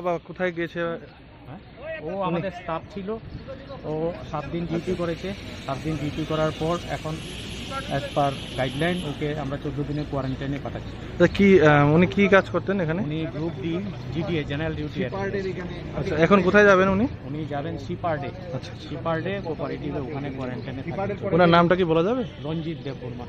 আবার কোথায় গেছে হ্যাঁ? ও আমাদের স্টাফ ছিল। ও সাত দিন ডিউটি করেছে। সাত দিন ডিউটি করার পর এখন অ্যাজ পার গাইডলাইন ওকে আমরা চোদ্দ দিনের কোয়ারেন্টাইনে পাঠাচ্ছি। তা কি উনি কি কাজ করতেন এখানে? উনি group D GDA general duty আচ্ছা এখন কোথায় যাবেন উনি? উনি যাবেন সিপারডে আচ্ছা, আচ্ছা। সিপারডে কোপারেটিভে ওখানে কোয়ারেন্টাইনে ওনার নামটা কি বলা যাবে? রঞ্জিত দেববর্মা।